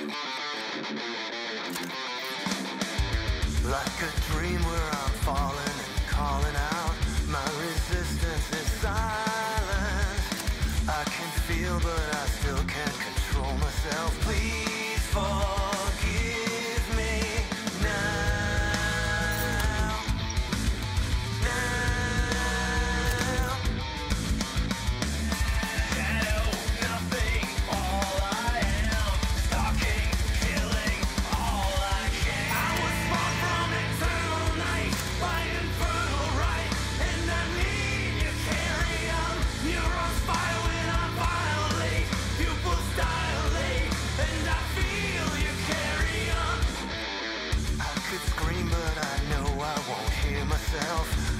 Like a dream where I'm falling and calling out. My resistance is silent. I can feel, but I still can't control myself. Help.